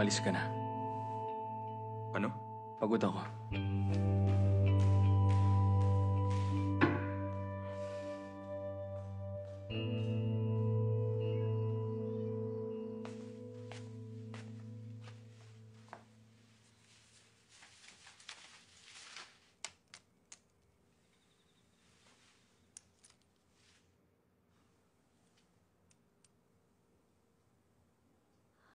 umalis ka na. Ano? Pagod ako.